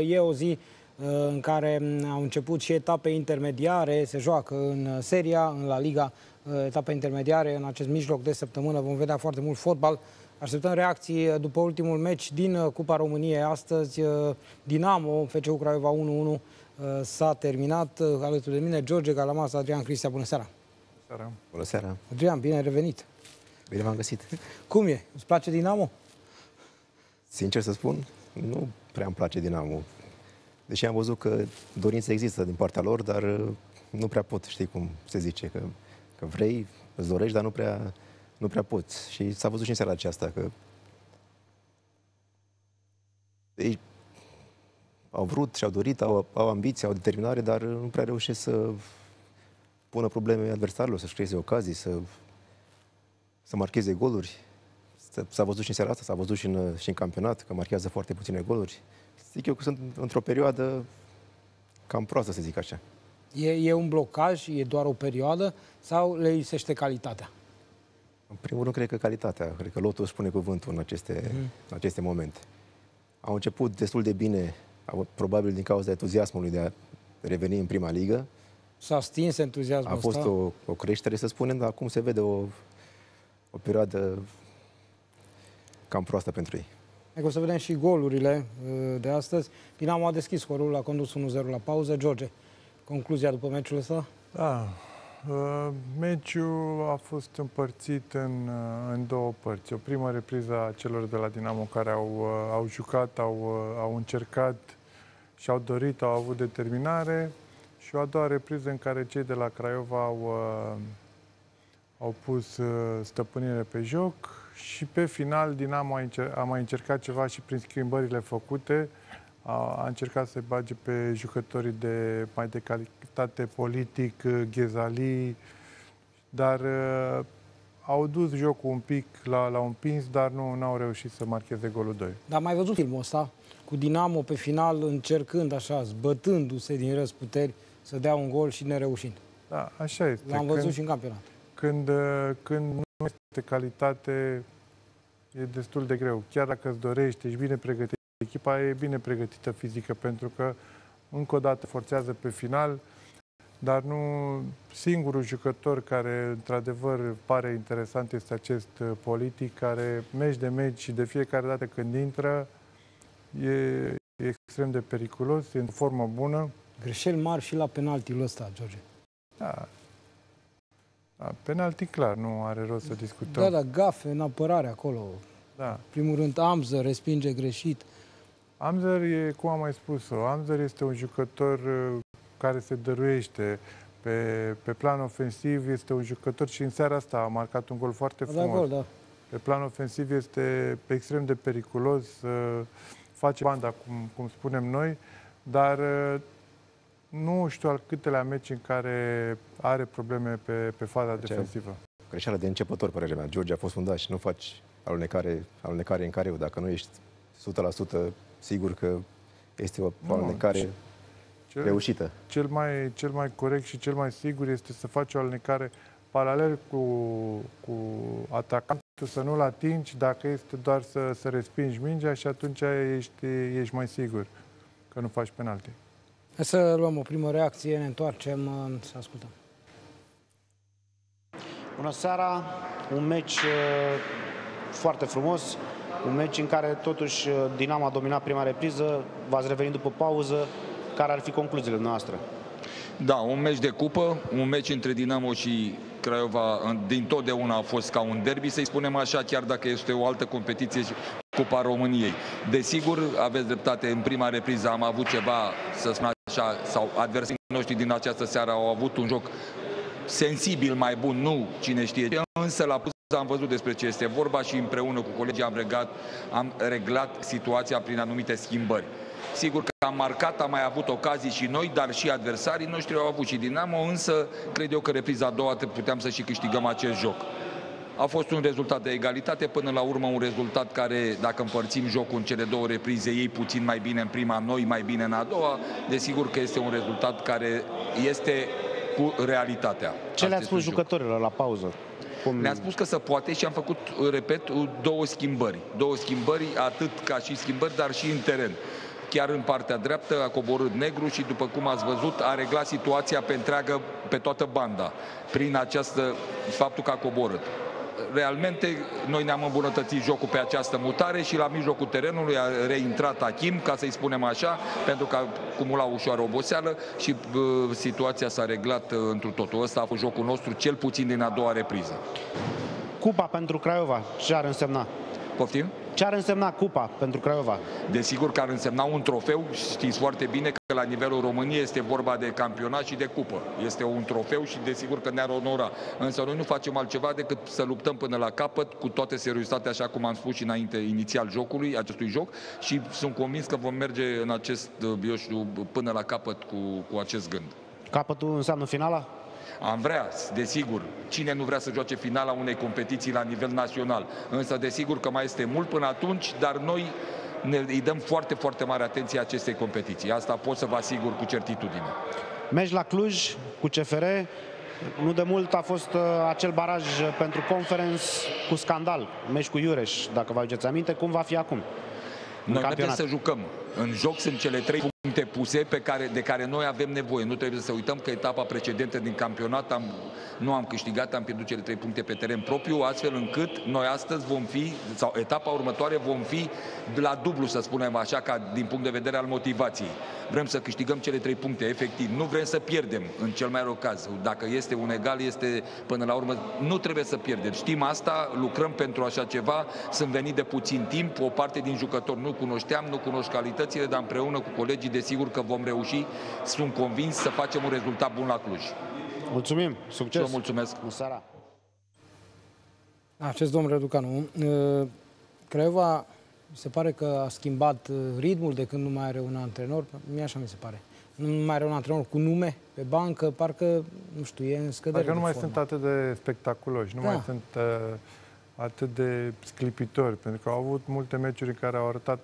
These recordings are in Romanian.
E o zi în care au început și etape intermediare, se joacă în seria, în La Liga, etape intermediare. În acest mijloc de săptămână vom vedea foarte mult fotbal. Așteptăm reacții după ultimul meci din Cupa României. Astăzi, Dinamo, FCU Craiova 1-1 s-a terminat. Alături de mine, George Galamas, Adrian Cristia, bună seara! Bună seara! Bună seara! Adrian, bine ai revenit! Bine v-am găsit! Cum e? Îți place Dinamo? Sincer să spun, nu prea îmi place Dinamo. Deși am văzut că dorința există din partea lor, dar uh, nu prea pot, știi cum se zice, că, că vrei, îți dorești, dar nu prea, nu prea poți. Și s-a văzut și în seara aceasta că ei au vrut și au dorit, au, au ambiție, au determinare, dar nu prea reușesc să pună probleme adversarilor, să-și creeze ocazii, să, să marcheze goluri. S-a văzut și în seara asta, s-a văzut și în, și în campionat, că marchează foarte puține goluri. Zic eu că sunt într-o perioadă cam proastă, să zic așa. E, e un blocaj, e doar o perioadă sau le isește calitatea? În primul rând, cred că calitatea. Cred că lotul spune cuvântul în aceste, mm. în aceste momente. Au început destul de bine, probabil din cauza entuziasmului de a reveni în prima ligă. S-a stins entuziasmul A fost ăsta? o, o creștere, să spunem, dar acum se vede o, o perioadă cam proastă pentru ei. Hai că o să vedem și golurile uh, de astăzi. Dinamo a deschis scorul, a condus 1-0 la pauză. George, concluzia după meciul ăsta? Da. Uh, meciul a fost împărțit în, uh, în două părți. O primă repriză a celor de la Dinamo care au, au jucat, au, au încercat și au dorit, au avut determinare și o a doua repriză în care cei de la Craiova au, au pus stăpânire pe joc și pe final Dinamo a, încer- a mai încercat ceva și prin schimbările făcute a, a încercat să bage pe jucătorii de mai de calitate politic, Ghezali, dar uh, au dus jocul un pic la, la un pins, dar nu au reușit să marcheze golul 2. Dar mai văzut filmul ăsta cu Dinamo pe final încercând așa, zbătându-se din răsputeri să dea un gol și nereușind. Da, așa este. L-am văzut când, și în campionat. Când, când nu este calitate, e destul de greu. Chiar dacă îți dorești, ești bine pregătit, echipa e bine pregătită fizică, pentru că încă o dată forțează pe final, dar nu singurul jucător care într-adevăr pare interesant este acest politic care meci de meci și de fiecare dată când intră e, e extrem de periculos, e în formă bună. Greșeli mari și la penaltiul ăsta, George. Da, da, penalti clar, nu are rost să discutăm. Da, da, gafe în apărare acolo. Da. Primul rând, Amzer respinge greșit. Amzer e, cum am mai spus-o, Amzer este un jucător uh, care se dăruiește. Pe, pe plan ofensiv este un jucător și în seara asta a marcat un gol foarte Da, frumos. gol, da. Pe plan ofensiv este extrem de periculos, uh, face banda, cum, cum spunem noi, dar uh, nu știu al câtelea meci în care are probleme pe, pe faza Acea defensivă. Greșeala de începător, părerea mea. George a fost fundaș, nu faci alunecare, alunecare în careu. Dacă nu ești 100% sigur că este o Nu, alunecare Cel, reușită. cel, mai, cel mai corect și cel mai sigur este să faci o alunecare paralel cu, cu atacantul, să nu-l atingi dacă este doar să, să respingi mingea și atunci ești, ești mai sigur că nu faci penalti. Hai să luăm o primă reacție, ne întoarcem să ascultăm. Bună seara! Un meci uh, foarte frumos, un meci în care totuși uh, Dinamo a dominat prima repriză, v-ați revenit după pauză. Care ar fi concluziile noastre? Da, un meci de cupă, un meci între Dinamo și Craiova din totdeauna a fost ca un derby, să-i spunem așa, chiar dacă este o altă competiție Cupa României. Desigur, aveți dreptate, în prima repriză am avut ceva, să spun așa, sau adversarii noștri din această seară au avut un joc sensibil mai bun, nu cine știe. Însă la plus am văzut despre ce este vorba și împreună cu colegii am reglat, am reglat situația prin anumite schimbări. Sigur că am marcat, am mai avut ocazii și noi, dar și adversarii noștri au avut și Dinamo, însă cred eu că repriza a doua puteam să și câștigăm acest joc. A fost un rezultat de egalitate, până la urmă un rezultat care, dacă împărțim jocul în cele două reprize, ei puțin mai bine în prima, noi mai bine în a doua, desigur că este un rezultat care este cu realitatea. Ce le-ați spus jucătorilor la pauză? Cum... Le-am spus că se poate și am făcut, repet, două schimbări. Două schimbări, atât ca și schimbări, dar și în teren. chiar în partea dreaptă, a coborât negru și după cum ați văzut, a reglat situația pe întreagă, pe toată banda, prin această, faptul că a coborât realmente noi ne-am îmbunătățit jocul pe această mutare și la mijlocul terenului a reintrat Achim, ca să-i spunem așa, pentru că a acumulat ușoară oboseală și uh, situația s-a reglat uh, întru totul. Ăsta a fost jocul nostru, cel puțin din a doua repriză. Cupa pentru Craiova, ce ar însemna? Poftim? Ce ar însemna cupa pentru Craiova? Desigur că ar însemna un trofeu, știți foarte bine că la nivelul României este vorba de campionat și de cupă. Este un trofeu și desigur că ne-ar onora. Însă noi nu facem altceva decât să luptăm până la capăt cu toate seriozitatea, așa cum am spus și înainte, inițial jocului, acestui joc și sunt convins că vom merge în acest, eu știu, până la capăt cu, cu acest gând. Capătul înseamnă finala? Am vrea, desigur, cine nu vrea să joace finala unei competiții la nivel național. Însă, desigur că mai este mult până atunci, dar noi ne, îi dăm foarte, foarte mare atenție acestei competiții. Asta pot să vă asigur cu certitudine. Mergi la Cluj cu CFR. Nu de mult a fost uh, acel baraj pentru conference cu scandal. Meci cu Iureș, dacă vă aduceți aminte. Cum va fi acum? Noi trebuie să jucăm. În joc sunt cele trei puncte puse pe care, de care noi avem nevoie. Nu trebuie să uităm că etapa precedentă din campionat am, nu am câștigat, am pierdut cele trei puncte pe teren propriu, astfel încât noi astăzi vom fi, sau etapa următoare vom fi la dublu, să spunem așa, ca din punct de vedere al motivației. Vrem să câștigăm cele trei puncte, efectiv. Nu vrem să pierdem, în cel mai rău caz. Dacă este un egal, este până la urmă, nu trebuie să pierdem. Știm asta, lucrăm pentru așa ceva, sunt venit de puțin timp, o parte din jucători nu cunoșteam, nu cunosc calitățile, dar împreună cu colegii desigur că vom reuși, sunt convins să facem un rezultat bun la Cluj. Mulțumim, succes! vă mulțumesc! Bună seara! Acest domn Reducanu, uh, Craiova se pare că a schimbat uh, ritmul de când nu mai are un antrenor, mie așa mi se pare. Nu mai are un antrenor cu nume pe bancă, parcă, nu știu, e în scădere Parcă nu mai formă. sunt atât de spectaculoși, nu Da. mai sunt uh, atât de sclipitori, pentru că au avut multe meciuri în care au arătat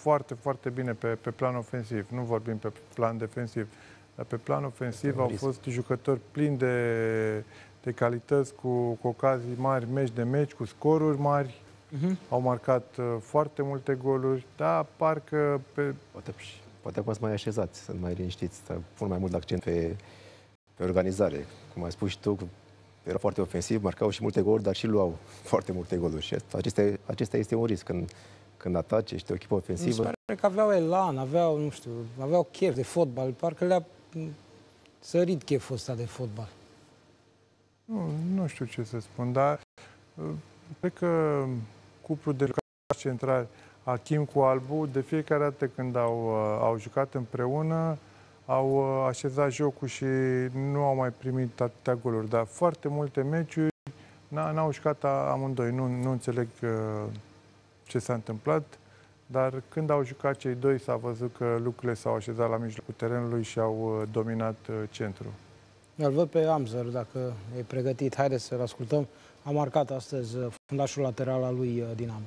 foarte, foarte bine pe, pe plan ofensiv. Nu vorbim pe plan defensiv. Dar pe plan ofensiv au fost jucători plini de, de calități, cu, cu ocazii mari, meci de meci, cu scoruri mari. Mhm. Au marcat uh, foarte multe goluri, dar parcă pe, Poate, poate acum sunt mai așezați, sunt mai liniștiți, să pun mai mult accent pe, pe organizare. Cum ai spus și tu, era foarte ofensiv, marcau și multe goluri, dar și luau foarte multe goluri. Și acesta, acesta este un risc. Când, când ataci, ești o echipă Mi se ofensivă, pare că aveau elan, aveau, nu știu, aveau chef de fotbal, parcă le-a m, sărit cheful ăsta de fotbal. Nu, nu știu ce să spun, dar uh, cred că cuplul de jucători centrali, Achim cu Albu, de fiecare dată când au, uh, au jucat împreună, au uh, așezat jocul și nu au mai primit atâtea goluri. Dar foarte multe meciuri n- n-au jucat a- amândoi. Nu, nu înțeleg uh, ce s-a întâmplat, dar când au jucat cei doi s-a văzut că lucrurile s-au așezat la mijlocul terenului și au uh, dominat uh, centrul. Îl văd pe Amzer, dacă e pregătit. Haideți să-l ascultăm. A marcat astăzi uh, fundașul lateral al lui uh, Dinamo.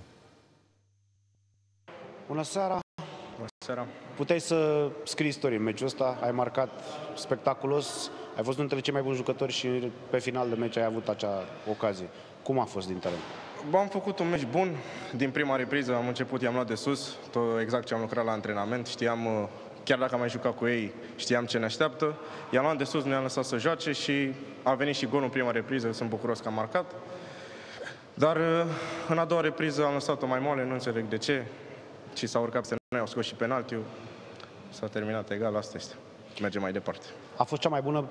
Bună seara! Bună seara. Puteai să scrii istorie în meciul ăsta, ai marcat spectaculos, ai fost unul dintre cei mai buni jucători și pe final de meci ai avut acea ocazie. Cum a fost din teren? Bă, am făcut un meci bun. Din prima repriză am început, i-am luat de sus, tot exact ce am lucrat la antrenament. Știam, uh, chiar dacă am mai jucat cu ei, știam ce ne așteaptă. I-am luat de sus, nu i-am lăsat să joace și a venit și golul în prima repriză, sunt bucuros că am marcat. Dar uh, în a doua repriză am lăsat-o mai moale, nu înțeleg de ce. Și s-a urcat peste noi, au scos și penaltiul. S-a terminat egal, asta este. Mergem mai departe. A fost cea mai bună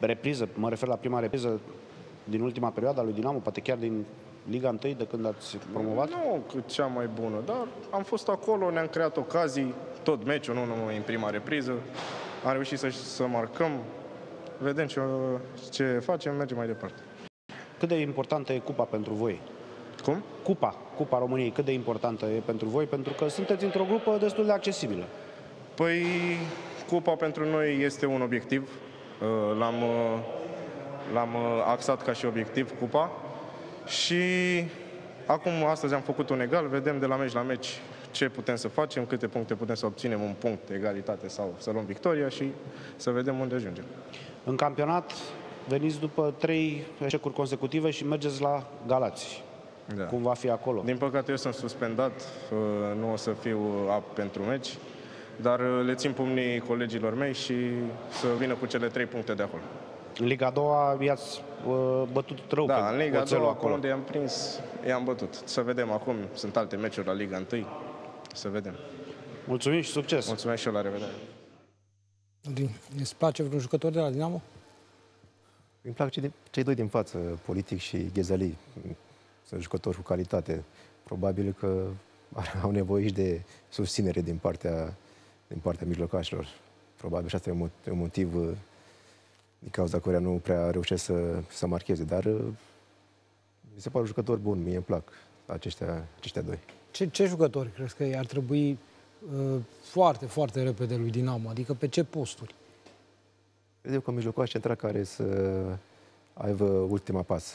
repriză, mă refer la prima repriză din ultima perioadă a lui Dinamo, poate chiar din Liga 1 de când ați promovat? Nu că cea mai bună, dar am fost acolo, ne-am creat ocazii, tot meciul, nu numai în prima repriză. Am reușit să, să marcăm, vedem ce, ce facem, mergem mai departe. Cât de importantă e cupa pentru voi? Cum? Cupa, Cupa României, cât de importantă e pentru voi? Pentru că sunteți într-o grupă destul de accesibilă. Păi, cupa pentru noi este un obiectiv. Uh, L-am, uh, l-am uh, axat ca și obiectiv, cupa. Și acum, astăzi am făcut un egal, vedem de la meci la meci ce putem să facem, câte puncte putem să obținem, un punct, egalitate sau să luăm victoria și să vedem unde ajungem. În campionat veniți după trei eșecuri consecutive și mergeți la Galați. Da. Cum va fi acolo? Din păcate eu sunt suspendat, uh, nu o să fiu ap pentru meci. dar uh, le țin pumnii colegilor mei și să vină cu cele trei puncte de acolo. În Liga 2 i-ați uh, bătut rău pe Da, în Liga 2, oțelul acolo unde i-am prins, i-am bătut. Să vedem acum, sunt alte meciuri la Liga 1, să vedem. Mulțumim și succes! Mulțumesc și eu, la revedere! Din- Îți place vreun jucător de la Dinamo? Îmi plac cei, cei doi din față, Politic și Ghezali. Sunt jucători cu calitate. Probabil că au nevoie și de susținere din partea, din partea mijlocașilor. Probabil și asta e un, mo- e un motiv uh, din cauza căruia nu prea reușesc să, să marcheze. Dar uh, mi se pare un jucător bun, mie îmi plac aceștia, aceștia doi. Ce, ce jucători crezi că ar trebui uh, foarte, foarte repede lui Dinamo? Adică pe ce posturi? Cred eu că un mijlocaș central care să aibă ultima pasă.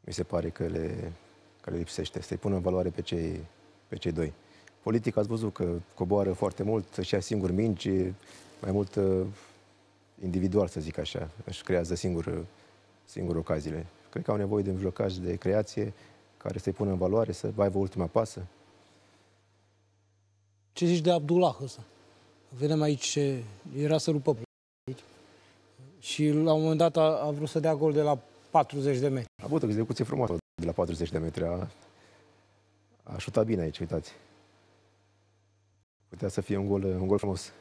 Mi se pare că le, că le lipsește. Să-i pună în valoare pe cei, pe cei doi. Politic ați văzut că coboară foarte mult, și ia singur mingi, mai mult uh, individual, să zic așa. Își creează singur, singur ocaziile. Cred că au nevoie de un mijlocaș de creație care să-i pună în valoare, să aibă ultima pasă. Ce zici de Abdullah ăsta? Vedem aici ce era să rupă aici. Și la un moment dat a, a vrut să dea gol de la 40 de metri. A avut o execuție frumoasă de la 40 de metri. A, a șutat bine aici, uitați. Putea să fie un gol, un gol frumos.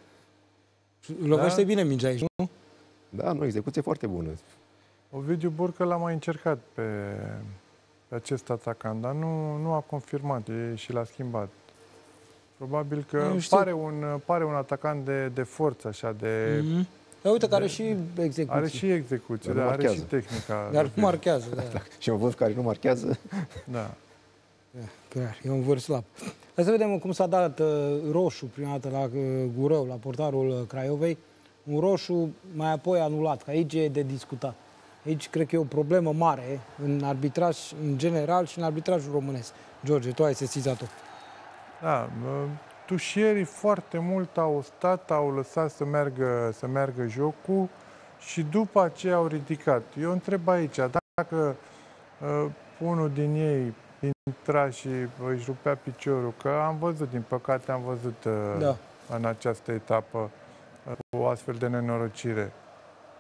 Lovește Da. bine mingea aici, nu? Da, nu, execuție foarte bună. Ovidiu Burcă l-a mai încercat pe, pe acest atacant, dar nu, nu a confirmat e, și l-a schimbat. Probabil că Nu știu. pare un, pare un atacant de, de forță, așa, de... Mm-hmm. Dar uite că are și execuții. Are și execuție, Dar nu dar are și marchează. tehnica. Dar de- nu marchează, da. Și un vârf care nu marchează. Da. Clar, e un vârf slab. Hai să vedem cum s-a dat uh, roșu prima dată la uh, Gurău, la portarul uh, Craiovei. Un roșu mai apoi anulat, că aici e de discutat. Aici cred că e o problemă mare în arbitraj în general și în arbitrajul românesc. George, tu ai sesizat-o. Da, mă, tușierii foarte mult au stat, au lăsat să meargă, să meargă jocul și după aceea au ridicat. Eu întreb aici, dacă uh, unul din ei intra și își rupea piciorul, că am văzut, din păcate am văzut uh, Da. în această etapă uh, o astfel de nenorocire.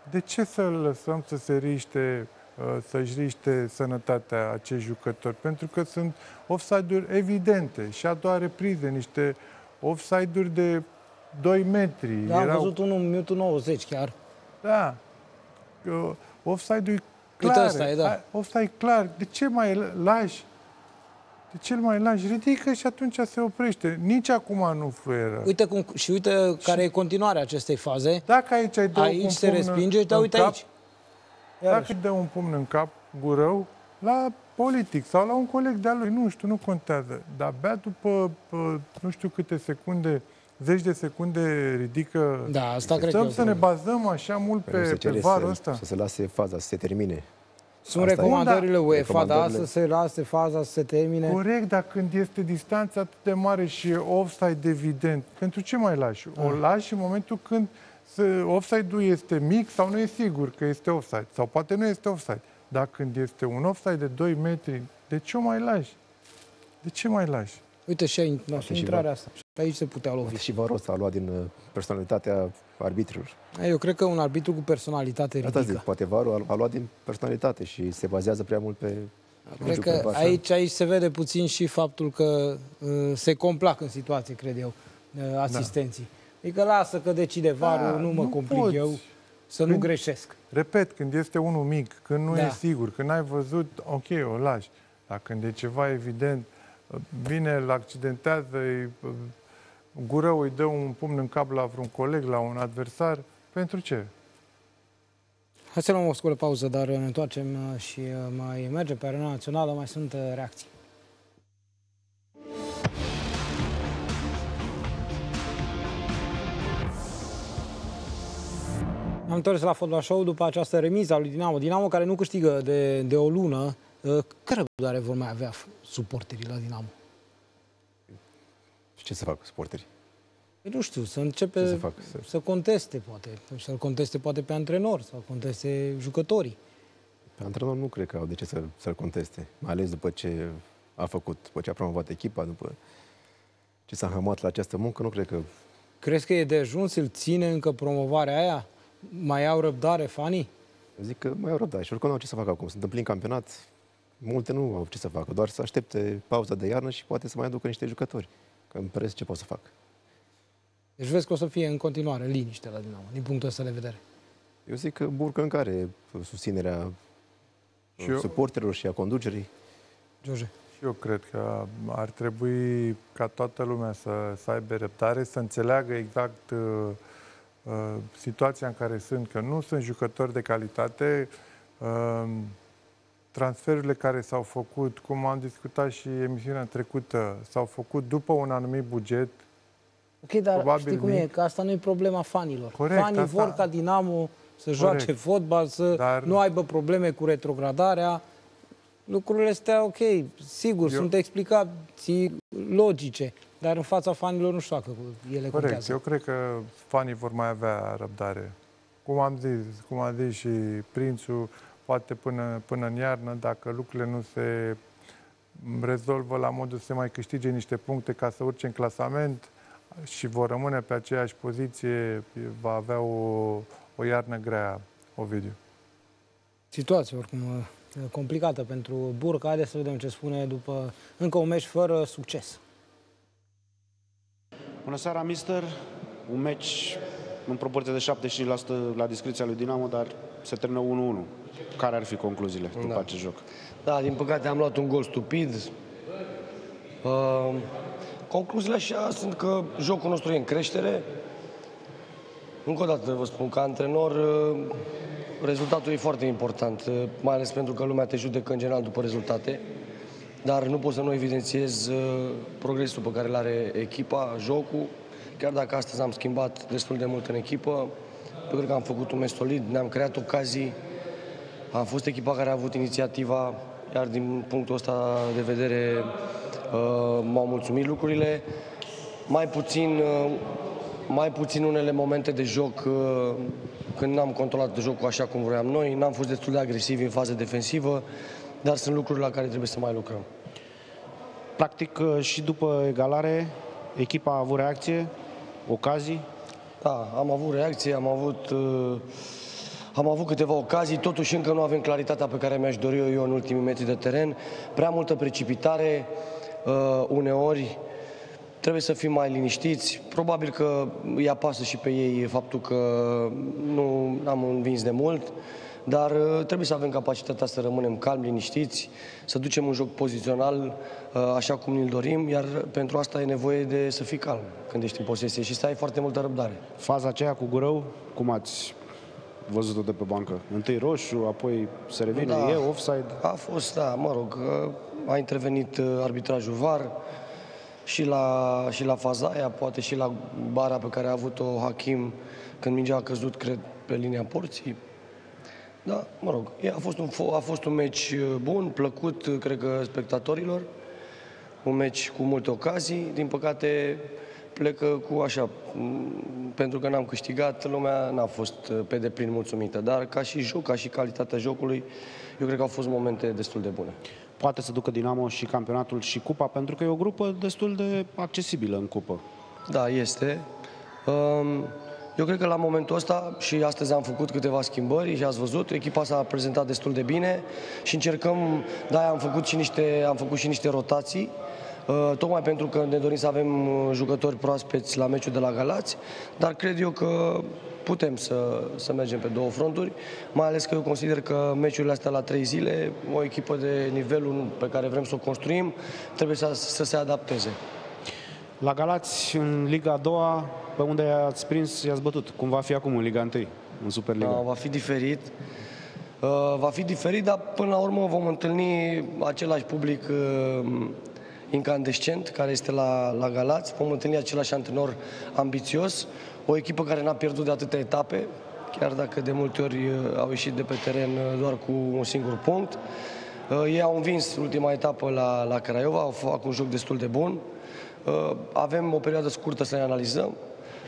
De ce să-l lăsăm să se riște, uh, să-și riște sănătatea acești jucători? Pentru că sunt offside-uri evidente și a doua repriză, niște offside-uri de 2 metri. Da, am văzut unul în minutul 90 chiar. Da. Că Offside-ul e Uite clar. ăsta e, da. Offside e clar. De ce mai îl lași? De ce îl mai lași? Ridică și atunci se oprește. Nici acum nu fluieră. Uite cum, și uite care e continuarea acestei faze. Dacă aici ai dă Aici un se pumn respinge, în, dar în uite cap, aici. Dacă Iarăși. îi dă un pumn în cap, gurău, la politic sau la un coleg de-al lui, nu știu, nu contează. Dar abia după, pă, nu știu câte secunde, zeci de secunde ridică... Da, asta cred că e Stăm o să ne problemă. bazăm așa mult Păi nu pe, se pe cere varul să, ăsta. să se lase faza să se termine. Sunt Asta e. recomandările Bun, da. UEFA, da, Recomandările- să se lase faza să se termine. Corect, dar când este distanța atât de mare și e offside evident, pentru ce mai lași? O Ah. lași în momentul când se- offside-ul este mic sau nu e sigur că este offside. Sau poate nu este offside. Dar când este un offside de 2 metri, de ce o mai lași? De ce mai lași? Uite și, aici, da, și și intrarea asta. Și aici se putea lovi. Și Varos a luat din uh, personalitatea arbitrilor. Eu cred că un arbitru cu personalitate Asta zic, ridică. poate Varul a, a luat din personalitate și se bazează prea mult pe... nu Cred știu, că pe așa. aici, aici se vede puțin și faptul că uh, se complac în situație, cred eu, uh, asistenții. Adică lasă că decide varul, Da, nu mă nu complic poți. eu, să nu Când- greșesc. Repet, când este unul mic, când nu Da. e sigur, când ai văzut, ok, o lași. Dar când e ceva evident, vine, îl accidentează, îi, gură îi dă un pumn în cap la vreun coleg, la un adversar, pentru ce? Hai să luăm o scurtă pauză, dar ne întoarcem uh, și uh, mai mergem pe arena națională, mai sunt uh, reacții. Am întors la Fotbal Show după această remiză a lui Dinamo. Dinamo care nu câștigă de, de o lună. Uh, Care răbdare vor mai avea suporterii la Dinamo? Și ce să fac sporterii? Păi nu știu, să începe Ce să, să fac? Să- să conteste, poate. Să-l conteste poate pe antrenor, să conteste jucătorii. Pe antrenor nu cred că au de ce să, să-l conteste. Mai ales după ce a făcut, după ce a promovat echipa, după ce s-a înhămat la această muncă, nu cred că... Crezi că e de ajuns? Îl ține încă promovarea aia? Mai au răbdare fanii? Eu zic că mai au răbdare și oricum nu au ce să facă acum. Sunt în plin campionat, multe nu au ce să facă, doar să aștepte pauza de iarnă și poate să mai aducă niște jucători. Că îmi pare ce pot să fac. Deci vezi că o să fie în continuare liniște la Dinamo, din punctul ăsta de vedere. Eu zic că Burcă încă are susținerea Și eu- suporterilor și a conducerii. George. Și eu cred că ar trebui ca toată lumea să, să aibă răbdare, să înțeleagă exact uh, uh, situația în care sunt, că nu sunt jucători de calitate. Uh, transferurile care s-au făcut, cum am discutat și emisiunea trecută, s-au făcut după un anumit buget. Ok, dar Probabil știi cum e? mic. Că asta nu e problema fanilor. Corect, Fanii asta- vor ca Dinamo să Corect. joace fotbal, să Dar- nu aibă probleme cu retrogradarea. Lucrurile stea ok, sigur, Eu- sunt explicații logice, dar în fața fanilor nu știu dacă ele Corect, contează. eu cred că fanii vor mai avea răbdare. Cum am zis, cum a zis și prințul, poate până, până în iarnă, dacă lucrurile nu se rezolvă la modul să se mai câștige niște puncte ca să urce în clasament și vor rămâne pe aceeași poziție, va avea o, o iarnă grea, Ovidiu. Situație, oricum, uh, complicată pentru Burca. Haideți să vedem ce spune după încă un meci fără succes. Bună seara, mister. Un meci în proporție de 75% la discreția lui Dinamo, dar se termină 1-1. Care ar fi concluziile după Da. acest joc? Da, din păcate am luat un gol stupid. Uh, concluziile așa sunt că jocul nostru e în creștere. Încă o dată vă spun, ca antrenor, uh, rezultatul e foarte important, uh, mai ales pentru că lumea te judecă în general după rezultate. Dar nu pot să nu evidențiez uh, progresul pe care îl are echipa, jocul. Chiar dacă astăzi am schimbat destul de mult în echipă, eu cred că am făcut un meci solid, ne-am creat ocazii, am fost echipa care a avut inițiativa, iar din punctul ăsta de vedere uh, m-au mulțumit lucrurile. Mai puțin, uh, mai puțin unele momente de joc uh, când n-am controlat jocul așa cum vroiam noi, n-am fost destul de agresivi în fază defensivă, dar sunt lucruri la care trebuie să mai lucrăm. Practic, uh, și după egalare, echipa a avut reacție, ocazii. Da, am avut reacție, am avut, uh, am avut câteva ocazii, totuși încă nu avem claritatea pe care mi-aș dori eu, eu în ultimii metri de teren. Prea multă precipitare, uh, uneori trebuie să fim mai liniștiți. Probabil că îi apasă și pe ei faptul că nu am învins de mult, dar uh, trebuie să avem capacitatea să rămânem calmi, liniștiți, să ducem un joc pozițional uh, așa cum ne-l dorim, iar pentru asta e nevoie de să fii calm când ești în posesie și să ai foarte multă răbdare. Faza aceea cu Gurău, cum ați văzut-o de pe bancă? Întâi roșu, apoi se revine, Da. e offside. A fost, da, mă rog, a intervenit uh, arbitrajul VAR și la, și la faza aia, poate și la bara pe care a avut-o Hakim când mingea a căzut, cred, pe linia porții. Da, mă rog, e- a fost un, fo- a fost un meci uh, bun, plăcut, uh, cred că, spectatorilor. Un meci cu multe ocazii. Din păcate, plecă cu așa, m, pentru că n-am câștigat, lumea n-a fost uh, pe deplin mulțumită. Dar ca și joc, ca și calitatea jocului, eu cred că au fost momente destul de bune. Poate să ducă Dinamo și campionatul și cupa, pentru că e o grupă destul de accesibilă în cupă. Da, este. Um, Eu cred că la momentul ăsta, și astăzi am făcut câteva schimbări și ați văzut, echipa s-a prezentat destul de bine și încercăm, da, am făcut și niște, am făcut și niște rotații, uh, tocmai pentru că ne dorim să avem uh, jucători proaspeți la meciul de la Galați, dar cred eu că putem să, să mergem pe două fronturi, mai ales că eu consider că meciurile astea la trei zile, o echipă de nivelul pe care vrem să o construim, trebuie să, să se adapteze. La Galați, în Liga a doua, pe unde ați prins, i-ați bătut. Cum va fi acum în Liga 1, în Superliga? Da, va fi diferit. Uh, Va fi diferit, dar până la urmă vom întâlni același public uh, incandescent care este la, la Galați, vom întâlni același antrenor ambițios, o echipă care n-a pierdut de atâtea etape, chiar dacă de multe ori uh, au ieșit de pe teren uh, doar cu un singur punct. Uh, Ei au învins ultima etapă la, la Craiova, au făcut un joc destul de bun. Uh, Avem o perioadă scurtă să ne analizăm,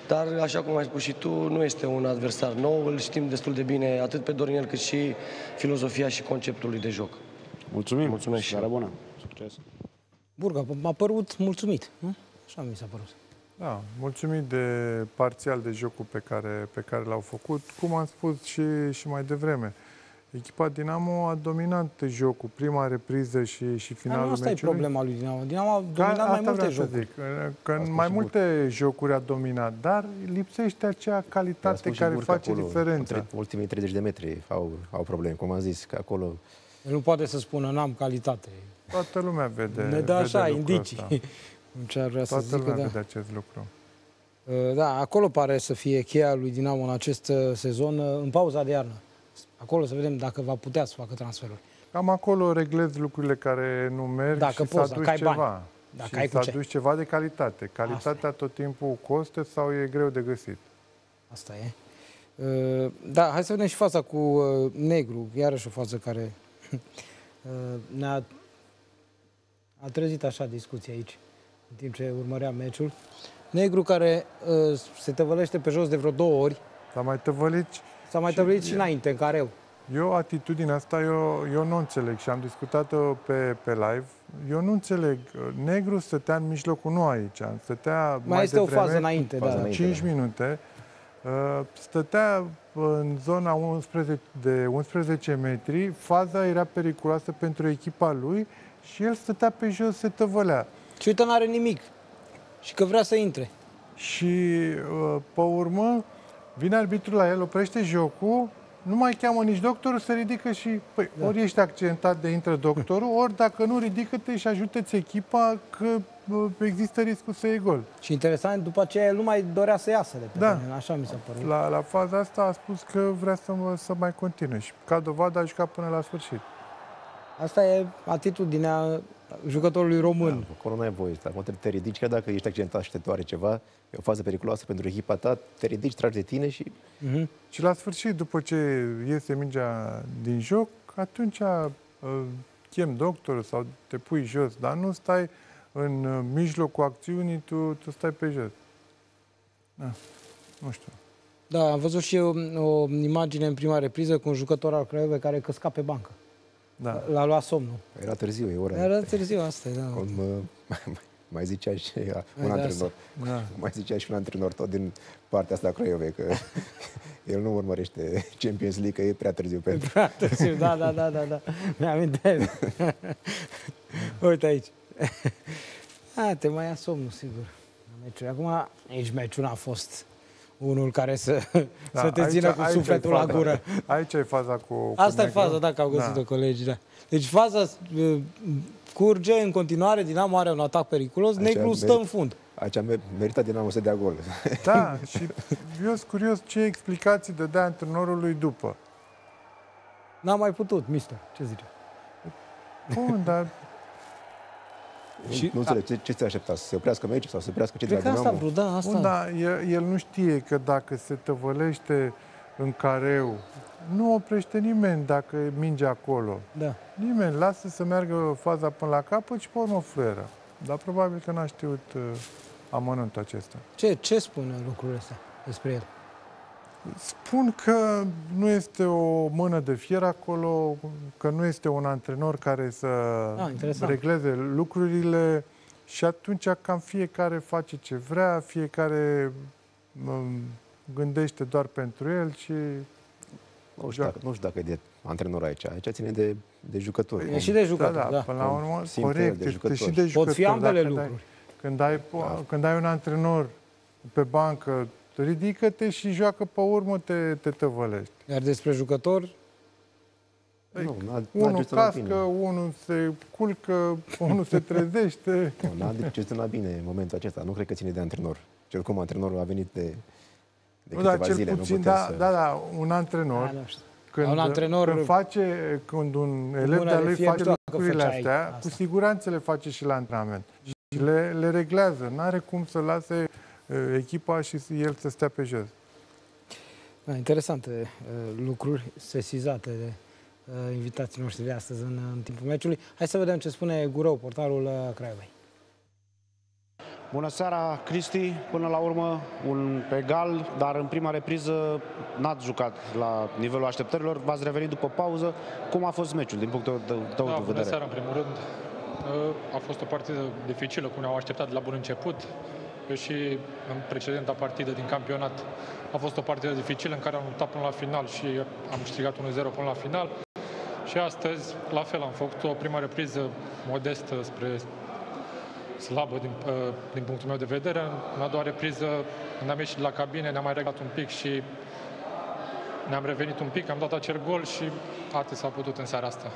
dar, așa cum ai spus și tu, nu este un adversar nou, îl știm destul de bine, atât pe Dorinel, cât și filozofia și conceptul lui de joc. Mulțumim. Mulțumesc și Seara eu. bună. Succes. Burga, m-a părut mulțumit. Nu? Așa mi s-a părut. Da, mulțumit de parțial de jocul pe care, pe care l-au făcut. Cum am spus și, și mai devreme, echipa Dinamo a dominat jocul, prima repriză și, și Dar finalul nu asta e meciului. problema lui Dinamo. Dinamo a Ca- dominat mai asta multe vreau să jocuri. Zic, că în spus mai și multe jocuri a dominat, dar lipsește acea I-a calitate spus și care Burca face acolo, diferența. între Ultimii 30 de metri au, au probleme, cum am zis, că acolo El nu poate să spună n-am calitate. Toată lumea vede ne dă vede așa lucrul indicii. ăsta. Ce ar vrea să Toată zică, lumea da. vede acest lucru. Uh, Da, acolo pare să fie cheia lui Dinamo în acest uh, sezon, uh, în pauza de iarnă. Acolo să vedem dacă va putea să facă transferuri. Cam acolo reglezi lucrurile care nu merg Dacă și poți, să aduci dacă ai bani. ceva. Dacă și ai să cu ce. aduci ceva de calitate. Calitatea tot timpul costă sau e greu de găsit? Asta e. Uh, Da, hai să vedem și fața cu uh, Negru. Iarăși o față care uh, ne-a a trezit așa discuție aici, în timp ce urmărea meciul. Negru care uh, se tăvălește pe jos de vreo două ori. S-a mai tăvălit S-a mai Și tăvălit și e- înainte, în careu. Eu atitudinea asta, eu, eu nu înțeleg și am discutat-o pe, pe live. Eu nu înțeleg. Negru stătea în mijlocul, nu aici. Stătea mai, este o devreme, fază înainte, Fază da. înainte. 5 minute. uh, Stătea în zona 11, de 11 metri. Faza era periculoasă pentru echipa lui și el stătea pe jos, se tăvălea. Și uite, n-are nimic. Și că vrea să intre. Și uh, pe urmă vine arbitrul la el, oprește jocul, nu mai cheamă nici doctorul, se ridică și, păi, da. ori ești accidentat de intră doctorul, ori dacă nu, ridică-te și ajută-ți echipa că uh, există riscul să iei gol. Și interesant, după aceea el nu mai dorea să iasă de pe Da. teren. Așa mi s-a părut. La, la faza asta a spus că vrea să, mă- să mai continue și ca dovadă a jucat până la sfârșit. Asta e atitudinea jucătorului român. acolo nu ai voie. Dar mă te ridici, chiar dacă ești accidentat și te doare ceva, e o fază periculoasă pentru echipa ta, te ridici, tragi de tine și Mhm. Și la sfârșit, după ce iese mingea din joc, atunci uh, chem doctorul sau te pui jos, dar nu stai în uh, mijlocul acțiunii, tu, tu stai pe jos. Da. Nu știu. Da, am văzut și eu o imagine în prima repriză cu un jucător al Craiovei care căsca pe bancă. Da. L-a luat somnul. era târziu, e ora. Era târziu asta, da. Cum uh, mai zicea și uh, un de antrenor. Da. Mai zicea și un antrenor tot din partea asta a Craiovei, că el nu urmărește Champions League, că e prea târziu pentru. Prea târziu, da, da, da, da, da. Mi-amintesc. Uite aici. A, te mai ia somnul, sigur. Meciul. Acum, nici meciul n-a fost unul care să, Da, să te aici- țină cu aici e sufletul la faza. gură. Aici e faza cu, cu Asta e negru. faza, da, că au găsit-o colegii, da. Deci faza uh, curge în continuare, Dinamo are un atac periculos, Așa, Negru stă merit- în fund. Aici a meritat Dinamo să dea gol. Da, și eu sunt curios ce explicații dădea antrenorului după. N-a mai putut, mister. Ce zice? Bun, dar Și- nu înțeleg, ce, ce ți aștepta? Să se oprească meciul sau să se oprească cei de Cred la că asta a Dinamo? vrut, da, asta. Bun, dar el, el nu știe că dacă se tăvălește în careu, nu oprește nimeni dacă e minge acolo. da. Nimeni, lasă să meargă faza până la capăt și pe urmă fluieră. Dar probabil că n-a știut uh, amănuntul acesta. Ce, ce spune lucrurile astea despre el? Spun că nu este o mână de fier acolo, că nu este un antrenor care să Ah, interesant. regleze lucrurile și atunci cam fiecare face ce vrea, fiecare um, gândește doar pentru el și Nu știu, dacă, nu știu dacă e de antrenor aici. Aici ține de, de jucători. E și de jucător, da, da. da, până la urmă, Simte corect, de este jucători. și de jucători. Pot fi ambele Dacă dai- lucruri. Când ai, când ai un antrenor pe bancă, ridică-te și joacă pe urmă, te, te tăvălești. Iar despre jucător, Nu, n-a, n-a Unul gestionat cască, bine. unul se culcă, unul se trezește. Nu, n-a gestionat bine în momentul acesta. Nu cred că ține de antrenor. Cel cum antrenorul a venit de, de Nu, dar câteva cel zile. puțin, nu putem da, să... da, da, un antrenor, Da, nu știu. când, un antrenor- când face, când un elev mâna de-a de lui fier, face știu că lucrurile făceai astea, asta. cu siguranță le face și la antrenament. Și le, le reglează. N-are cum să lase uh, echipa și să- el să stea pe jos. Da, interesante uh, lucruri sesizate de uh, invitații noștri de astăzi în, în timpul meciului. Hai să vedem ce spune Gurău, portarul uh, Craiovei. Bună seara, Cristi. Până la urmă, un egal, dar în prima repriză n-ați jucat la nivelul așteptărilor. V-ați revenit după pauză. Cum a fost meciul din punctul tău tău Da, de bună vedere? seara, în primul rând. A fost o partidă dificilă, cum ne-au așteptat de la bun început. Eu și în precedenta partidă din campionat a fost o partidă dificilă în care am luptat până la final și am câștigat 1-0 până la final. Și astăzi, la fel, am făcut o prima repriză modestă spre slabă din, din punctul meu de vedere. În a doua repriză, când am ieșit de la cabine, ne-am mai reglat un pic și ne-am revenit un pic, am dat acel gol și atât s-a putut în seara asta.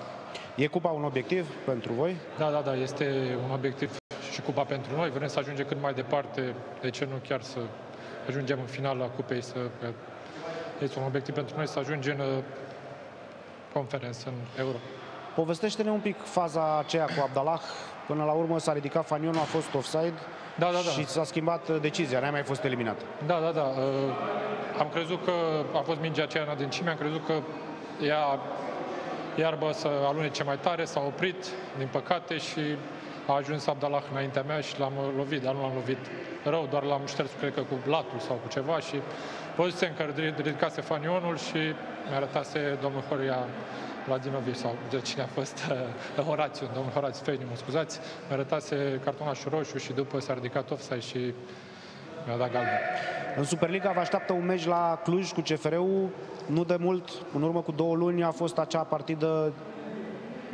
E cupa un obiectiv pentru voi? Da, da, da, este un obiectiv și cupa pentru noi. Vrem să ajungem cât mai departe, de ce nu chiar să ajungem în finala cupei, să este un obiectiv pentru noi să ajungem în conferență în Euro. Povestește-ne un pic faza aceea cu Abdallah. Până la urmă s-a ridicat fanionul, a fost offside da, da, da. și s-a schimbat decizia, n-a mai fost eliminat. Da, da, da. Uh, am crezut că a fost mingea aceea în adâncime, am crezut că ea iarbă să alunece mai tare, s-a oprit, din păcate, și a ajuns Abdallah înaintea mea și l-am lovit, dar nu l-am lovit rău, doar l-am șters, cred că cu latul sau cu ceva și poziție în care ridicase fanionul și mi-a arătase domnul Horia Vladinovic sau de cine a fost uh, Horațiu, domnul Horațiu Feini, mă scuzați, mi-a arătase cartonașul roșu și după s-a ridicat offside și mi-a dat galben. În Superliga vă așteaptă un meci la Cluj cu CFR-ul. Nu de mult, în urmă cu două luni, a fost acea partidă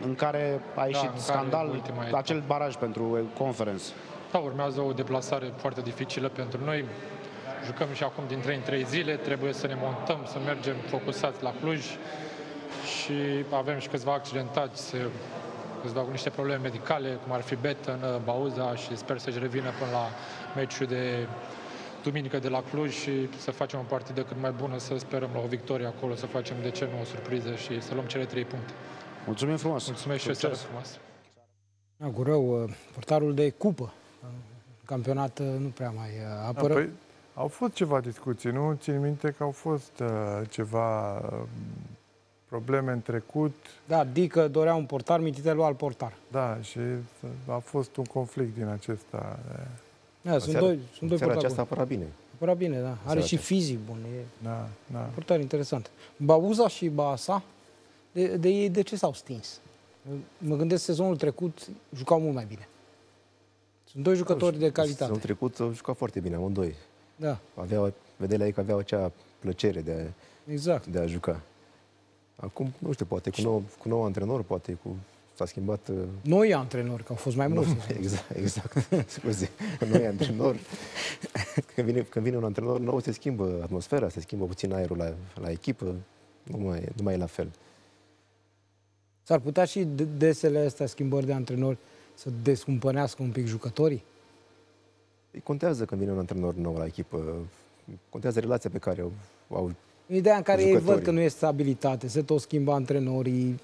în care a ieșit da, scandal, acel baraj pentru Conference. Da, urmează o deplasare foarte dificilă pentru noi. Jucăm și acum din 3 în 3 zile, trebuie să ne montăm, să mergem focusați la Cluj și avem și câțiva accidentați, câțiva cu niște probleme medicale, cum ar fi Betten, Bauza și sper să-și revină până la meciul de duminică de la Cluj și să facem o partidă cât mai bună, să sperăm la o victorie acolo, să facem de ce nu o surpriză și să luăm cele trei puncte. Mulțumim frumos! Mulțumesc și o seară frumoasă! Cu rău, portarul de cupă. Campionat uh, nu prea mai uh, apără. Păi, au fost ceva discuții, nu? Țin minte că au fost uh, ceva uh, probleme în trecut. Da, adică dorea un portar, mitite lua al portar. Da, și a fost un conflict din acesta. Da, sunt doi, sunt doi portari aceasta apăra bine. Apăra bine, da. Are și fizic bun. E da, da. portar interesant. Bauza și Basa, de, de ei de ce s-au stins? Mă gândesc sezonul trecut jucau mult mai bine. Sunt doi jucători de calitate. Sezonul trecut au jucat foarte bine, amândoi. Da. Aveau, vedeai la ei că aveau acea plăcere de a, exact. de a juca. Acum, nu știu, poate cu nou, cu nou antrenor, poate cu s-a schimbat... Uh... Noi antrenori, că au fost mai mulți. Nu, exact, exact. Scuze. Noi antrenori. Când vine, când vine un antrenor nou, se schimbă atmosfera, se schimbă puțin aerul la, la echipă. Nu mai, nu mai e la fel. S-ar putea și desele astea schimbări de antrenori să descumpănească un pic jucătorii? Îi contează când vine un antrenor nou la echipă. Contează relația pe care o au Ideea în care ei văd că nu este stabilitate, se tot schimbă antrenorii.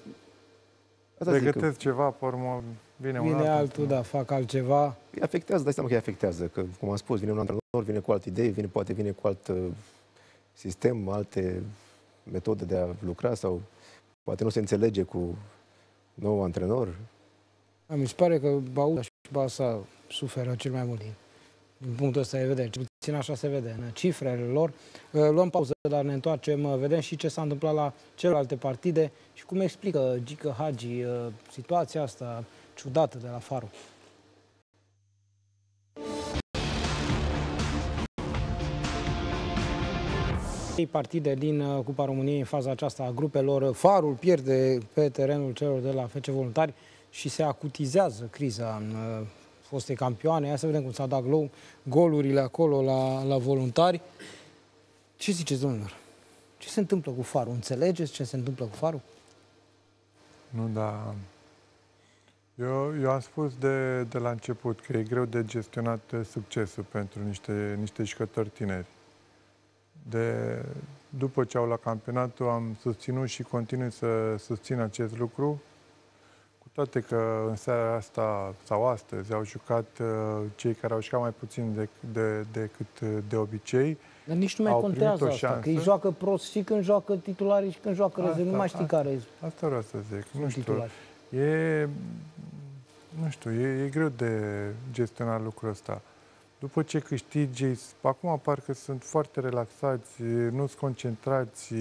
Asta Pregătesc ceva, pe urmă vine, vine un alt altul, da, fac altceva. Îi afectează, dai seama că îi afectează, că, cum am spus, vine un antrenor, vine cu alte idei, vine, poate vine cu alt uh, sistem, alte metode de a lucra sau poate nu se înțelege cu nou antrenor. Da, mi se pare că Bauda și Basa suferă cel mai mult din, din punctul ăsta de vedere. Cel puțin așa se vede în cifrele lor. Uh, luăm pauză, dar ne întoarcem. Uh, vedem și ce s-a întâmplat la celelalte partide și cum explică Gică Hagi uh, situația asta ciudată de la Faru. Partide din Cupa României în faza aceasta a grupelor. Farul pierde pe terenul celor de la FC Voluntari și se acutizează criza în foste campioane. Ia să vedem cum s-a dat glow, golurile acolo la, la voluntari. Ce ziceți, domnilor? Ce se întâmplă cu farul? Înțelegeți ce se întâmplă cu farul? Nu, da. Eu, eu am spus de, de la început că e greu de gestionat succesul pentru niște, niște jucători tineri. De, după ce au la campionatul am susținut și continui să susțin acest lucru toate că în seara asta sau astăzi au jucat uh, cei care au jucat mai puțin de, de, decât uh, de obicei. Dar nici nu mai au contează asta, că îi joacă prost și când joacă titulari și când joacă rezervi. Nu mai știi asta, care e. Asta vreau să zic. Nu știu. Titulari. E, nu știu, e, e greu de gestionat lucrul ăsta. După ce câștigi, acum parcă sunt foarte relaxați, nu sunt concentrați,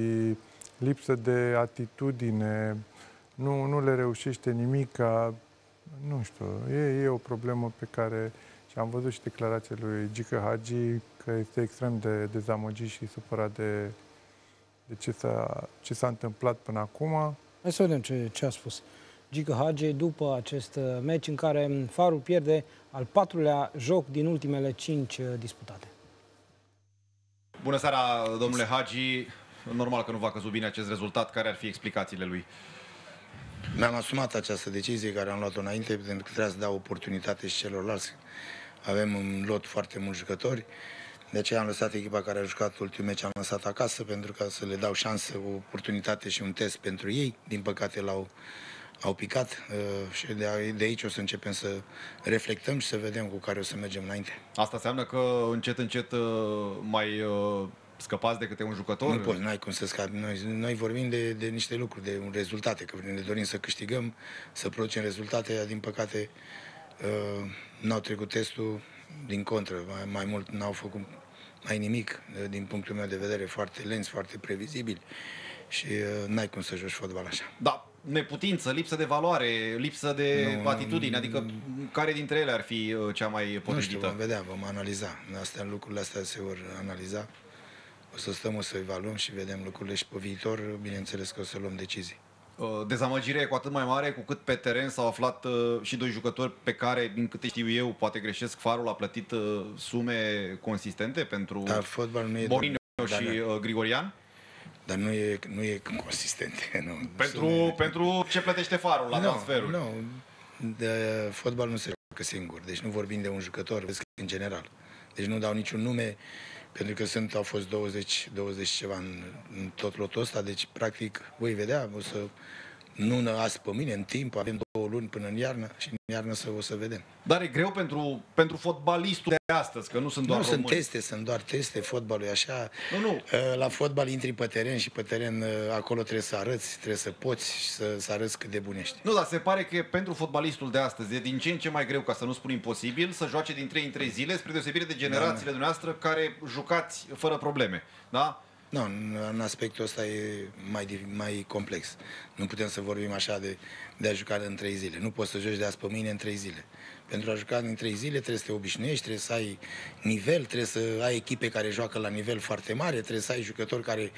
lipsă de atitudine, nu, nu le reușește nimic. nu știu, e, e o problemă pe care și am văzut și declarația lui Gică Hagi că este extrem de dezamăgit și supărat de, de ce, s-a, ce s-a întâmplat până acum. Hai să vedem ce, ce a spus. Gică Hagi după acest uh, meci în care Farul pierde al patrulea joc din ultimele cinci uh, disputate. Bună seara, domnule Hagi. Normal că nu v-a căzut bine acest rezultat. Care ar fi explicațiile lui? Mi-am asumat această decizie care am luat-o înainte, pentru că trebuia să dau oportunitate și celorlalți. Avem un lot foarte mulți jucători, de aceea am lăsat echipa care a jucat ultimul meci, am lăsat acasă pentru ca să le dau șansă, o oportunitate și un test pentru ei. Din păcate l-au au picat uh, și de, de aici o să începem să reflectăm și să vedem cu care o să mergem înainte. Asta înseamnă că încet, încet uh, mai uh, scăpați de câte un jucător? Nu poți, n-ai cum să scapi. Noi, noi vorbim de, de niște lucruri, de rezultate, că ne dorim să câștigăm, să producem rezultate, iar din păcate uh, n-au trecut testul, din contră, mai, mai mult n-au făcut mai nimic, uh, din punctul meu de vedere, foarte lenți, foarte previzibili și uh, n-ai cum să joci fotbal așa. Da, neputință, lipsă de valoare, lipsă de nu, atitudine, adică care dintre ele ar fi uh, cea mai potrivită? Nu știu, vom vedea, vom analiza. Astea, lucrurile astea se vor analiza. O să stăm, o să evaluăm și vedem lucrurile și pe viitor, bineînțeles că o să luăm decizii. Uh, dezamăgirea e cu atât mai mare cu cât pe teren s-au aflat uh, și doi jucători pe care, din câte știu eu, poate greșesc, Farul a plătit sume consistente pentru Dar fotbal nu e Borinio și da. Grigorian? Dar nu e, nu e consistent. Nu. Pentru, sume... pentru ce plătește farul la no, transferuri? Nu, de fotbal nu se joacă singur. Deci nu vorbim de un jucător, în general. Deci nu dau niciun nume, pentru că sunt, au fost 20, 20 ceva în, în tot lotul ăsta. Deci, practic, voi vedea, o să nu azi pe mine, în timp, avem două luni până în iarnă și în iarnă să o să vedem. Dar e greu pentru, pentru fotbalistul de astăzi, că nu sunt doar Nu români. sunt teste, sunt doar teste, fotbalul e așa. Nu, nu. Uh, la fotbal intri pe teren și pe teren uh, acolo trebuie să arăți, trebuie să poți și să, să arăți cât de bun ești. Nu, dar se pare că pentru fotbalistul de astăzi e din ce în ce mai greu, ca să nu spun imposibil, să joace din 3 în 3 zile, spre deosebire de generațiile da. dumneavoastră care jucați fără probleme. Da? Nu, în aspectul ăsta e mai, mai complex. Nu putem să vorbim așa de, de a juca în trei zile. Nu poți să joci de azi pe mâine în trei zile. Pentru a juca în trei zile trebuie să te obișnuiești, trebuie să ai nivel, trebuie să ai echipe care joacă la nivel foarte mare, trebuie să ai jucători care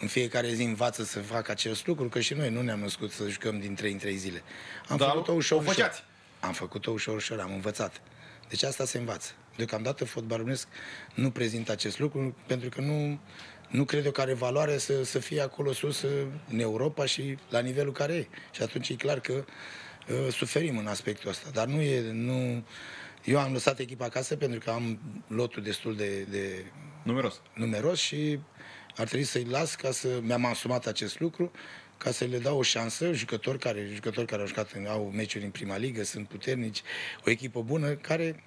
în fiecare zi învață să facă acest lucru, că și noi nu ne-am născut să jucăm din trei în trei zile. Am da, făcut-o ușor, o ușor. Am făcut-o ușor, ușor, am învățat. Deci asta se învață. Deocamdată fotbalul românesc nu prezintă acest lucru pentru că nu, nu cred eu că are valoare să, să fie acolo sus în Europa și la nivelul care e. Și atunci e clar că uh, suferim în aspectul ăsta. Dar nu e... Nu... Eu am lăsat echipa acasă pentru că am lotul destul de, de numeros. numeros și ar trebui să-i las ca să... Mi-am asumat acest lucru ca să le dau o șansă jucători care, jucători care au jucat, în, au meciuri în prima ligă, sunt puternici, o echipă bună care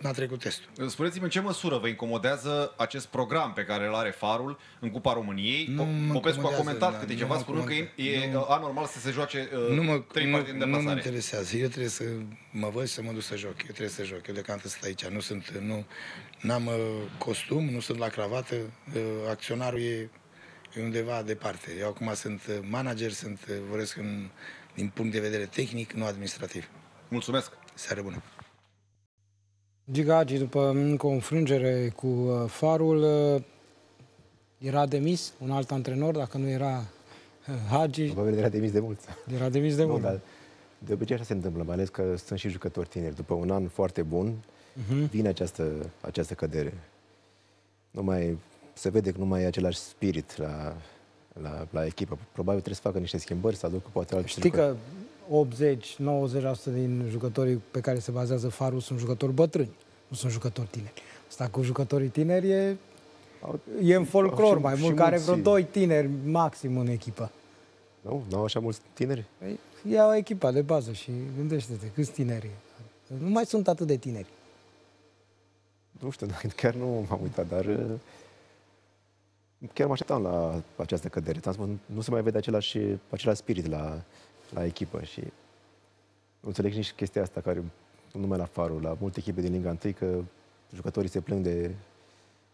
n-a trecut testul. Spuneți-mi în ce măsură vă incomodează acest program pe care îl are Farul în Cupa României? Nu Popescu a comentat da, câte ceva, spunând că e, nu, anormal să se joace uh, nu mă, trei partide în deplasare. Nu mă interesează. Eu trebuie să mă văd și să mă duc să joc. Eu trebuie să joc. Eu deocamdată sunt aici. Nu sunt, nu, n-am uh, costum, nu sunt la cravată. Uh, acționarul e, e undeva departe. Eu acum sunt manager, sunt, vorbesc în, din punct de vedere tehnic, nu administrativ. Mulțumesc! Seară bună! Gigagi, după încă o înfrângere cu uh, Farul, uh, era demis un alt antrenor, dacă nu era uh, Hagi. Probabil era demis de mult. Era demis de mult. Nu, dar de obicei așa se întâmplă, mai ales că sunt și jucători tineri. După un an foarte bun, uh-huh. vine această, această cădere. Nu mai, se vede că nu mai e același spirit la, la, la echipă. Probabil trebuie să facă niște schimbări, să aducă poate alți Știi jucători. că 80-90% din jucătorii pe care se bazează Farul sunt jucători bătrâni, nu sunt jucători tineri. Asta cu jucătorii tineri e, e în folclor mai mult, care vreo doi tineri maxim în echipă. Nu? Nu au așa mulți tineri? Păi, ia o echipă de bază și gândește-te, câți tineri Nu mai sunt atât de tineri. Nu știu, chiar nu m-am uitat, dar uh, chiar mă așteptam la această cădere. Nu se mai vede același, același spirit la, la echipă și nu înțeleg nici chestia asta care nu numai la Farul, la multe echipe din Liga 1, că jucătorii se plâng de,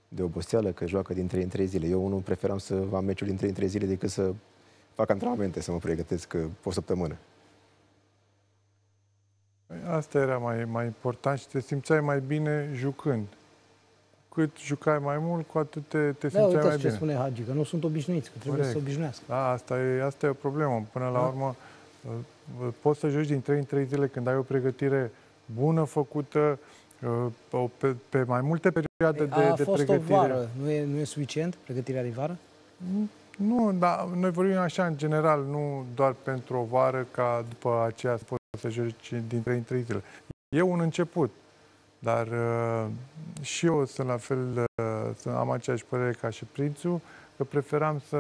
de oboseală, că joacă din 3 în 3 zile. Eu nu preferam să am meciul din 3 în 3 zile decât să fac antrenamente, să mă pregătesc uh, o săptămână. Asta era mai, mai important și te simțeai mai bine jucând. Cât jucai mai mult, cu atât te, te da, simțeai uite mai ce bine. spune Hagi, că nu sunt obișnuiți, că trebuie Corect. să se obișnuiască. Da, asta e, asta e o problemă. Până la da. urmă, uh, poți să joci din 3 în 3 zile când ai o pregătire bună făcută, uh, pe, pe mai multe perioade Ei, de, a de fost pregătire. o vară, nu e, nu e suficient pregătirea de vară? Nu, dar noi vorbim așa în general, nu doar pentru o vară, ca după aceea să poți să joci din 3 în 3 zile. E un început, dar uh, și eu sunt la fel, uh, să am aceeași părere ca și prințul, că preferam să,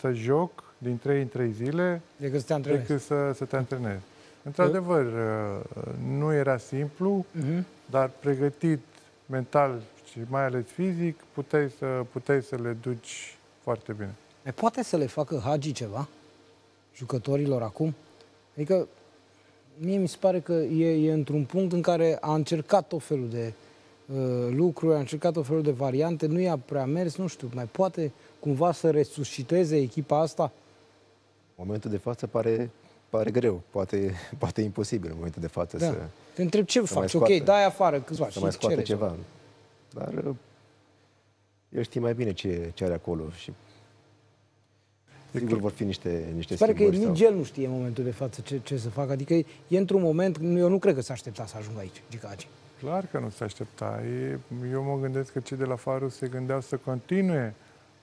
să joc din 3 în 3 zile decât să te antrenezi. Decât să, să te antrenezi. Într-adevăr, uh, nu era simplu, uh-huh. dar pregătit mental și mai ales fizic, puteai să, puteai să le duci foarte bine. E poate să le facă Hagi ceva jucătorilor acum? Adică mie mi se pare că e, e într-un punct în care a încercat tot felul de uh, lucruri, a încercat tot felul de variante, nu i-a prea mers, nu știu, mai poate cumva să resusciteze echipa asta? Momentul de față pare, pare greu, poate, poate imposibil în momentul de față da. să... Te întreb ce faci, ok, dai afară câțiva Să mai scoate ceva. Dar el știe mai bine ce, ce are acolo și Sigur vor fi niște, niște Pare că nici sau... el nu știe în momentul de față ce, ce să facă. Adică e, e într-un moment, eu nu cred că s-a aștepta să ajungă aici, Gicaci. Clar că nu s-a aștepta. E, eu mă gândesc că cei de la Faru se gândeau să continue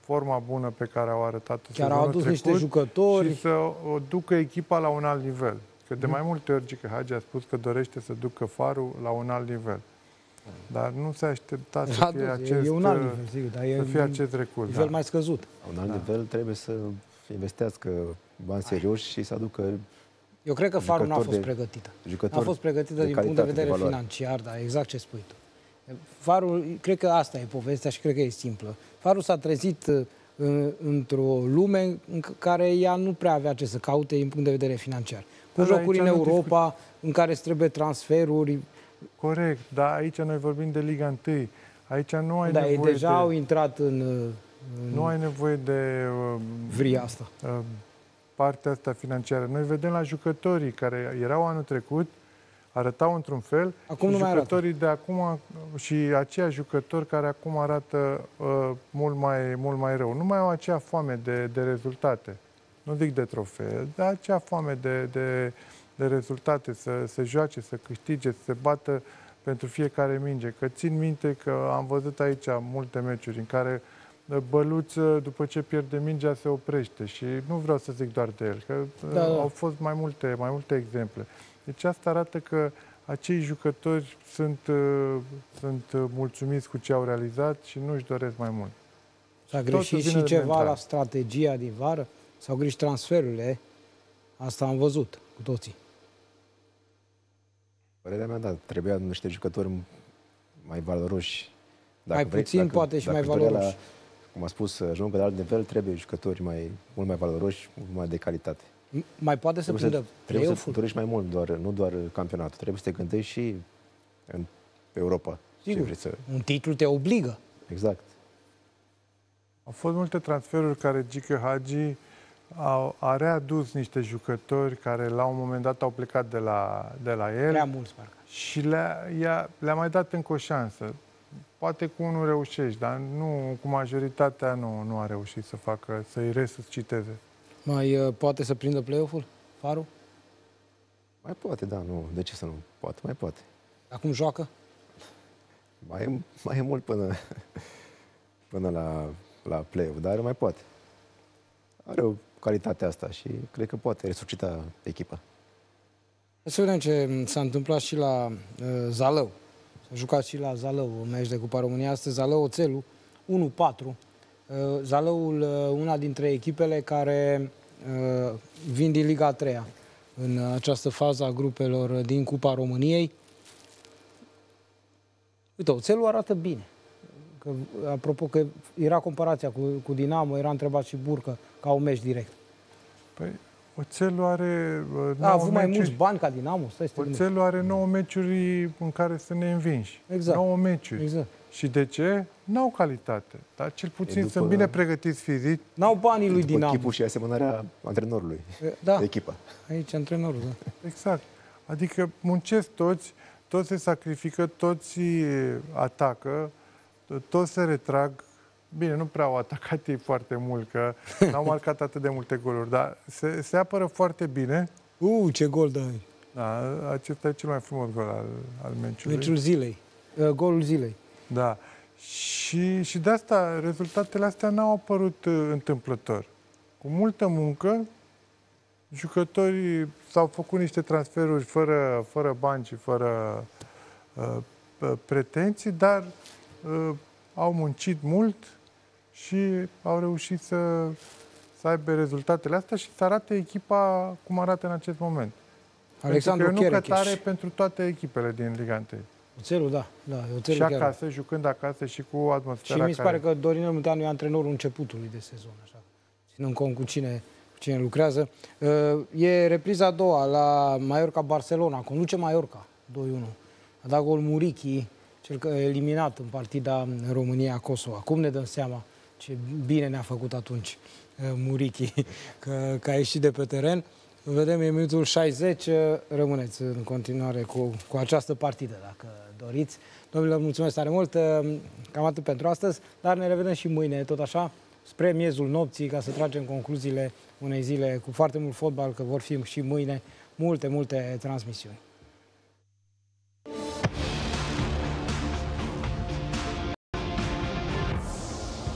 forma bună pe care au arătat-o Chiar au adus niște jucători. Și să o ducă echipa la un alt nivel. Că de mm. mai multe ori Gica Hagi a spus că dorește să ducă Faru la un alt nivel. Dar nu se aștepta să fie acest, e un alt nivel, sigur, dar să fie acest recurs. Nivel da. mai scăzut. Un alt da. nivel trebuie să investească bani serioși și să aducă Eu cred că farul nu a fost pregătită. A fost pregătită de din punct de vedere de financiar, da, exact ce spui tu. Farul, cred că asta e povestea și cred că e simplă. Farul s-a trezit uh, într-o lume în care ea nu prea avea ce să caute din punct de vedere financiar. Cu dar jocuri în Europa, discut... în care îți trebuie transferuri. Corect, dar aici noi vorbim de Liga 1. Aici nu ai da, nevoie ei deja de... au intrat în uh, nu ai nevoie de... Uh, Vria asta. Uh, partea asta financiară. Noi vedem la jucătorii care erau anul trecut, arătau într-un fel, acum și nu jucătorii de acum și aceia jucători care acum arată uh, mult, mai, mult mai rău. Nu mai au acea foame de, de rezultate. Nu zic de trofee, dar acea foame de, de, de rezultate, să, să joace, să câștige, să se bată pentru fiecare minge. Că țin minte că am văzut aici multe meciuri în care uh, Băluță, după ce pierde mingea, se oprește și nu vreau să zic doar de el, că da, da. au fost mai multe, mai multe exemple. Deci asta arată că acei jucători sunt, uh, sunt mulțumiți cu ce au realizat și nu își doresc mai mult. S-a greșit și ceva mental. la strategia din vară? S-au greșit transferurile? Asta am văzut cu toții. Părerea mea, da, trebuia niște jucători mai valoroși. Dacă mai vrei, puțin, dacă, poate și mai valoroși. La, cum a spus, să ajungă pe alt nivel, trebuie jucători mai, mult mai valoroși, mult mai de calitate. Mai poate să trebuie prindă să, Trebuie să dorești mai mult, doar, nu doar campionatul. Trebuie să te gândești și în Europa. Sigur, să... un titlu te obligă. Exact. Au fost multe transferuri care Gică Hagi a, a readus niște jucători care la un moment dat au plecat de la, de la el. Prea mulți, parcă. Și le-a, le-a mai dat încă o șansă. Poate cu unul reușești, dar nu, cu majoritatea nu, nu a reușit să facă, să-i resusciteze. Mai uh, poate să prindă play-off-ul, Faru? Mai poate, da, nu. De ce să nu? Poate, mai poate. Acum joacă? Mai e, mai e mult până, până la, la play-off, dar mai poate. Are o calitate asta și cred că poate resuscita echipa. Să vedem ce s-a întâmplat și la uh, Zalău. S-a jucat și la Zalău, un meci de Cupa România. Astăzi Zalău Oțelu, 1-4. Uh, Zalăul, uh, una dintre echipele care uh, vin din Liga 3 în această fază a grupelor din Cupa României. Uite, Oțelul arată bine. Că, apropo că era comparația cu, cu Dinamo, era întrebat și Burcă ca un meci direct. Păi, Oțelul are uh, A avut mai mulți bani ca Dinamo? Stai Oțelul are 9 meciuri în care să ne învingi. Exact. 9 meciuri. Exact. Și de ce? N-au calitate. Dar cel puțin după, sunt bine pregătiți fizic. N-au banii lui Dinamo. Echipul și asemănarea antrenorului. Da. De echipă. Aici antrenorul, da. Exact. Adică muncesc toți, toți se sacrifică, toți atacă, toți se retrag. Bine, nu prea au atacat ei foarte mult, că n-au marcat atât de multe goluri, dar se, se apără foarte bine. Uh, ce gol dai! Da, acesta e cel mai frumos gol al, al meciului. Meciul zilei, uh, golul zilei. Da. Și, și de asta, rezultatele astea n-au apărut uh, întâmplător. Cu multă muncă, jucătorii s-au făcut niște transferuri fără, fără bani și fără uh, pretenții, dar uh, au muncit mult și au reușit să, să aibă rezultatele astea și să arate echipa cum arată în acest moment. Alexandru pentru că e o nucătare pentru toate echipele din Liga 1. Oțelul, da. da oțelul și acasă, chiar. jucând acasă și cu atmosfera Și mi se care... pare că Dorin Munteanu e antrenorul începutului de sezon, așa. Ținând cont cu cine, cu cine lucrează. Uh, e repriza a doua la Mallorca-Barcelona. Conduce Mallorca, 2-1. A dat gol Murichi, cel că eliminat în partida România-Kosovo. Acum ne dăm seama ce bine ne-a făcut atunci uh, Murichi, că, că a ieșit de pe teren. Vedem, e minutul 60, rămâneți în continuare cu, cu această partidă, dacă doriți. Domnilor, mulțumesc tare mult, cam atât pentru astăzi, dar ne revedem și mâine, tot așa, spre miezul nopții, ca să tragem concluziile unei zile cu foarte mult fotbal, că vor fi și mâine multe, multe transmisiuni.